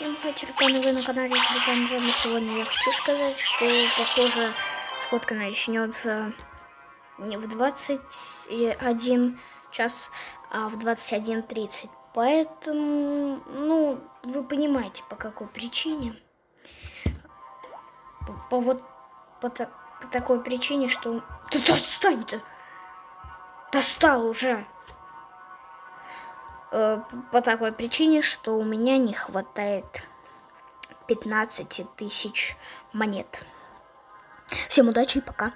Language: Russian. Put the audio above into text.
Всем тюльпаны, вы на канале Джем. И Сегодня я хочу сказать, что, похоже, сходка начнется не в 21 час, а в 21.30. Поэтому, ну, вы понимаете, по какой причине. По, по вот по, по такой причине, что... Да достань ты! Достал уже! Э, по такой причине, что у меня не хватает 15 тысяч монет. Всем удачи и пока.